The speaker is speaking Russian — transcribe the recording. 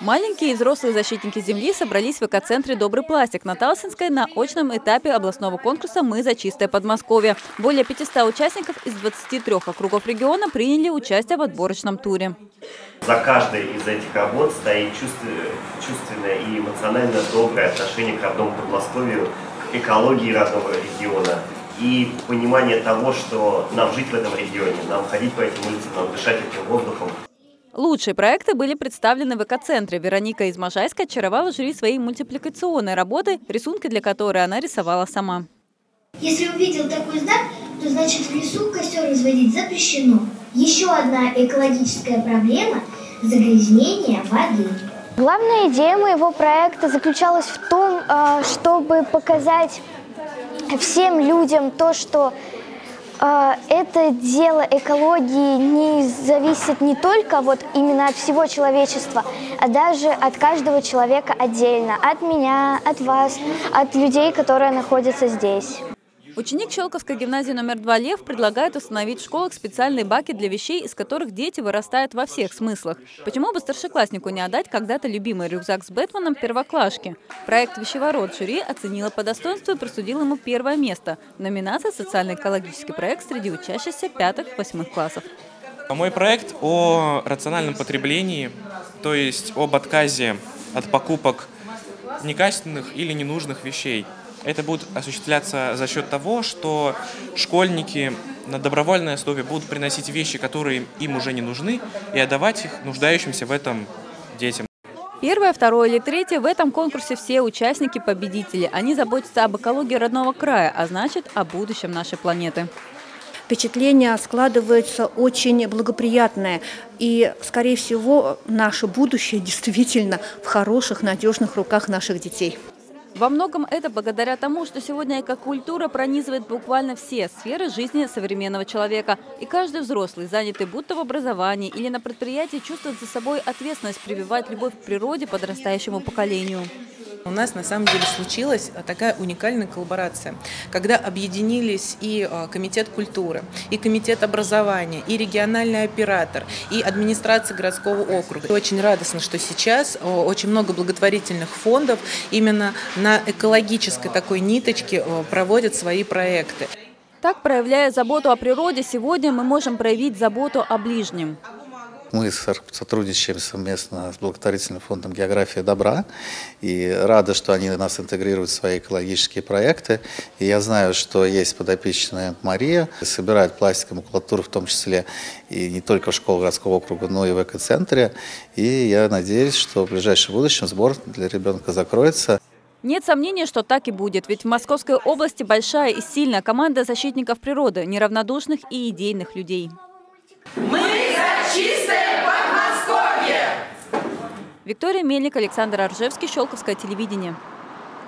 Маленькие и взрослые защитники земли собрались в экоцентре «Добрый пластик» на Талсинской на очном этапе областного конкурса «Мы за чистое Подмосковье». Более 500 участников из 23 округов региона приняли участие в отборочном туре. За каждой из этих работ стоит чувственное и эмоционально доброе отношение к родному Подмосковью, к экологии родного региона и понимание того, что нам жить в этом регионе, нам ходить по этим улицам, нам дышать этим воздухом. Лучшие проекты были представлены в экоцентре. Вероника из Можайска очаровала жюри своей мультипликационной работы, рисунки для которой она рисовала сама. Если увидел такой знак, то значит в лесу костер разводить запрещено. Еще одна экологическая проблема – загрязнение воды. Главная идея моего проекта заключалась в том, а, чтобы показать всем людям то, что это дело экологии не зависит не только вот именно от всего человечества, а даже от каждого человека отдельно, от меня, от вас, от людей, которые находятся здесь. Ученик Щелковской гимназии номер 2 Лев предлагает установить в школах специальные баки для вещей, из которых дети вырастают во всех смыслах. Почему бы старшекласснику не отдать когда-то любимый рюкзак с Бэтменом первоклашке? Проект «Вещеворот» жюри оценила по достоинству и присудил ему первое место в номинации «Социально-экологический проект» среди учащихся пятых-восьмых классов. Мой проект о рациональном потреблении, то есть об отказе от покупок некачественных или ненужных вещей – это будет осуществляться за счет того, что школьники на добровольной основе будут приносить вещи, которые им уже не нужны, и отдавать их нуждающимся в этом детям. Первое, второе или третье в этом конкурсе все участники победители. Они заботятся об экологии родного края, а значит о будущем нашей планеты. Впечатление складывается очень благоприятное. И, скорее всего, наше будущее действительно в хороших, надежных руках наших детей. Во многом это благодаря тому, что сегодня экокультура пронизывает буквально все сферы жизни современного человека. И каждый взрослый, занятый будто в образовании или на предприятии, чувствует за собой ответственность прививать любовь к природе подрастающему поколению. У нас на самом деле случилась такая уникальная коллаборация, когда объединились и а, Комитет культуры, и Комитет образования, и региональный оператор, и администрация городского округа. Очень радостно, что сейчас очень много благотворительных фондов именно на экологической такой ниточке проводят свои проекты. Так, проявляя заботу о природе, сегодня мы можем проявить заботу о ближнем. Мы сотрудничаем совместно с благотворительным фондом «География добра» и рады, что они нас интегрируют в свои экологические проекты. И я знаю, что есть подопечная Мария, собирает пластиковую макулатуру в том числе и не только в школах городского округа, но и в экоцентре. И я надеюсь, что в ближайшем будущем сбор для ребенка закроется. Нет сомнения, что так и будет, ведь в Московской области большая и сильная команда защитников природы, неравнодушных и идейных людей. Мы за чистое! Виктория Мельник, Александр Аржевский, Щелковское телевидение.